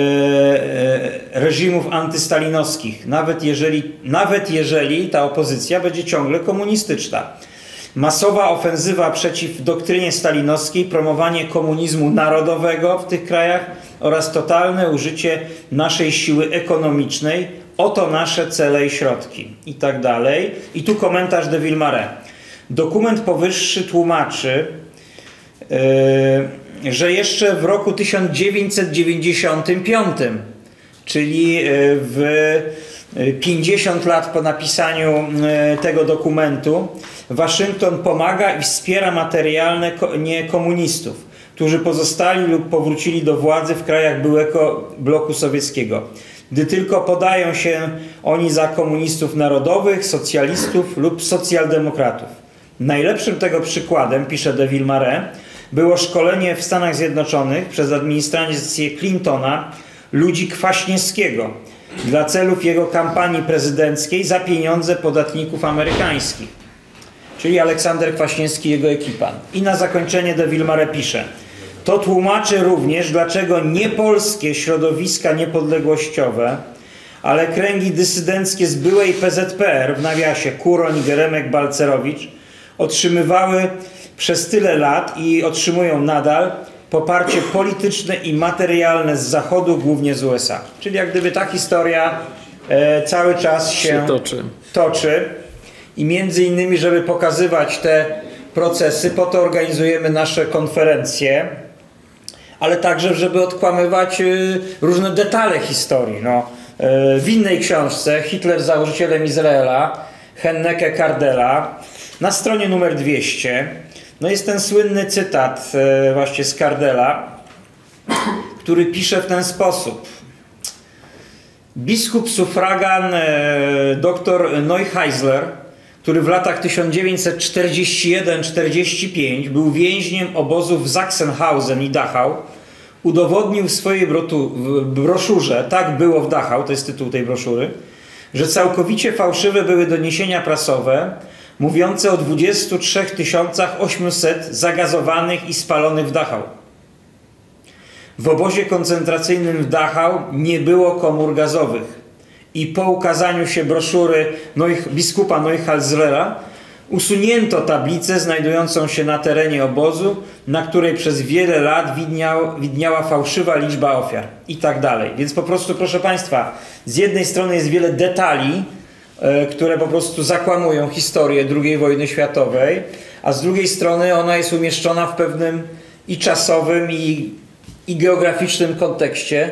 reżimów antystalinowskich, nawet jeżeli, nawet jeżeli ta opozycja będzie ciągle komunistyczna. Masowa ofensywa przeciw doktrynie stalinowskiej, promowanie komunizmu narodowego w tych krajach oraz totalne użycie naszej siły ekonomicznej. Oto nasze cele i środki. I tak dalej. I tu komentarz de Villemare. Dokument powyższy tłumaczy, yy, że jeszcze w roku 1995, czyli yy, w 50 lat po napisaniu tego dokumentu, Waszyngton pomaga i wspiera materialnie komunistów, którzy pozostali lub powrócili do władzy w krajach byłego bloku sowieckiego. Gdy tylko podają się oni za komunistów narodowych, socjalistów lub socjaldemokratów. Najlepszym tego przykładem, pisze de Villemare, było szkolenie w Stanach Zjednoczonych przez administrację Clintona ludzi Kwaśniewskiego dla celów jego kampanii prezydenckiej za pieniądze podatników amerykańskich. Czyli Aleksander Kwaśniewski i jego ekipa. I na zakończenie de Villemare pisze to tłumaczy również, dlaczego nie polskie środowiska niepodległościowe, ale kręgi dysydenckie z byłej PZPR, w nawiasie Kuroń, Geremek, Balcerowicz, otrzymywały przez tyle lat i otrzymują nadal poparcie polityczne i materialne z Zachodu, głównie z USA. Czyli jak gdyby ta historia e, cały czas się, się toczy. toczy. I między innymi, żeby pokazywać te procesy, po to organizujemy nasze konferencje, ale także, żeby odkłamywać y, różne detale historii. No, y, w innej książce Hitler założycielem Izraela, Henneke Kardela, na stronie numer 200, no jest ten słynny cytat y, właśnie z Kardela, który pisze w ten sposób. Biskup sufragan dr Neuheisler który w latach 1941-45 był więźniem obozów Sachsenhausen i Dachau, udowodnił w swojej broszurze, tak było w Dachau, to jest tytuł tej broszury, że całkowicie fałszywe były doniesienia prasowe mówiące o 23 800 zagazowanych i spalonych w Dachau. W obozie koncentracyjnym w Dachau nie było komór gazowych i po ukazaniu się broszury Neuch, biskupa Neuchalzlera usunięto tablicę znajdującą się na terenie obozu, na której przez wiele lat widniał, widniała fałszywa liczba ofiar i tak dalej. Więc po prostu, proszę Państwa, z jednej strony jest wiele detali, e, które po prostu zakłamują historię II wojny światowej, a z drugiej strony ona jest umieszczona w pewnym i czasowym, i, i geograficznym kontekście,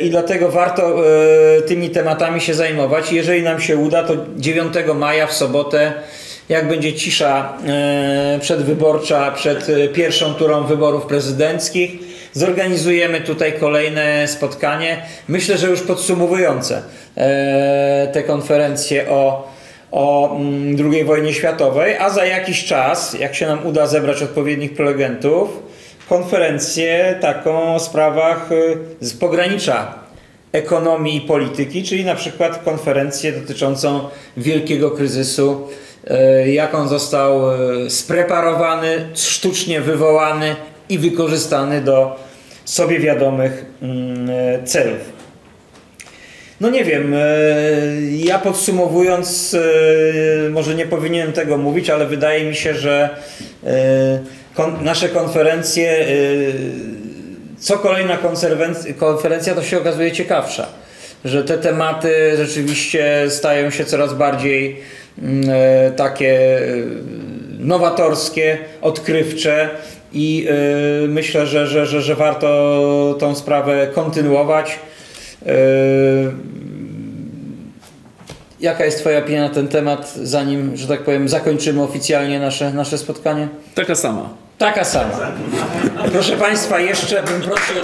i dlatego warto e, tymi tematami się zajmować. Jeżeli nam się uda, to 9 maja w sobotę, jak będzie cisza e, przedwyborcza, przed pierwszą turą wyborów prezydenckich, zorganizujemy tutaj kolejne spotkanie. Myślę, że już podsumowujące te konferencje o o II mm, wojnie światowej, a za jakiś czas, jak się nam uda zebrać odpowiednich prelegentów, konferencję taką o sprawach y, z pogranicza ekonomii i polityki, czyli na przykład konferencję dotyczącą wielkiego kryzysu, y, jak on został y, spreparowany, sztucznie wywołany i wykorzystany do sobie wiadomych mm, celów. No nie wiem, ja podsumowując, może nie powinienem tego mówić, ale wydaje mi się, że kon, nasze konferencje, y, co kolejna konferencja, to się okazuje ciekawsza. Że te tematy rzeczywiście stają się coraz bardziej mm, e, takie y, nowatorskie, odkrywcze i y, myślę, że, że, że, że warto tą sprawę kontynuować. Jaka jest Twoja opinia na ten temat, zanim, że tak powiem, zakończymy oficjalnie nasze, nasze spotkanie? Taka sama. Taka sama. Proszę Państwa, jeszcze bym prosił